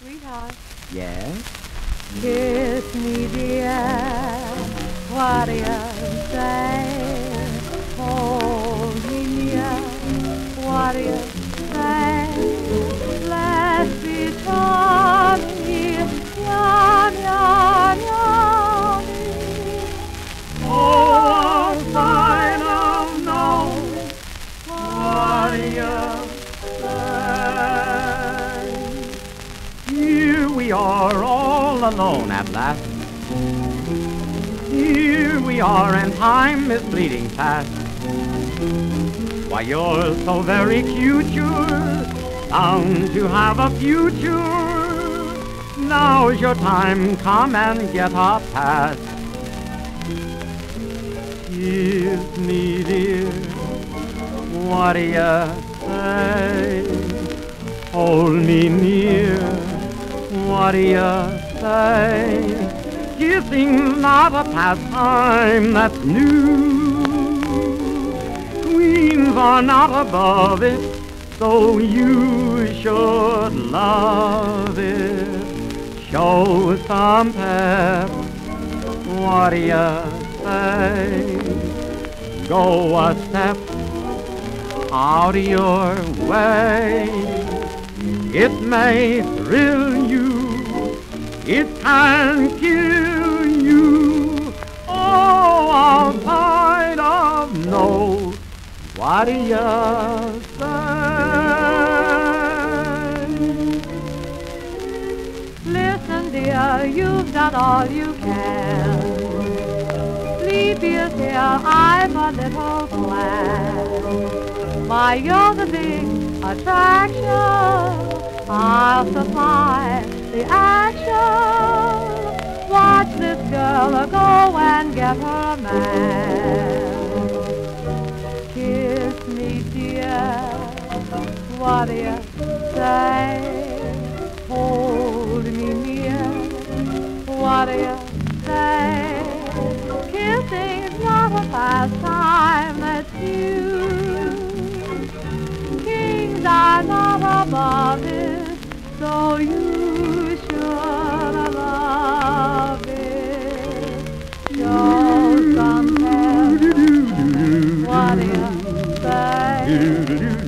Sweetheart. Yes? Kiss me, dear. What do you say? Are all alone at last. Here we are and time is fleeting fast. Why, you're so very cute, you're bound to have a future. Now's your time, come and get a pass. Kiss me, dear, what do you say? Hold me near, what do you say? Kissing's not a pastime that's new. Queens are not above it, so you should love it. Show some pep, what do you say? Go a step out of your way. It may thrill you, it can kill you. Oh, outside of no, say? Listen, dear, you've done all you can. Leave years here, I'm a little glad. My, you're the big attraction. I'll supply the action. Watch this girl go and get her man. Kiss me, dear. What do you say? Hold me near. What do you say? Kissing's not a pastime that's you. Kings are not above it, so you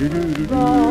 say? Go a step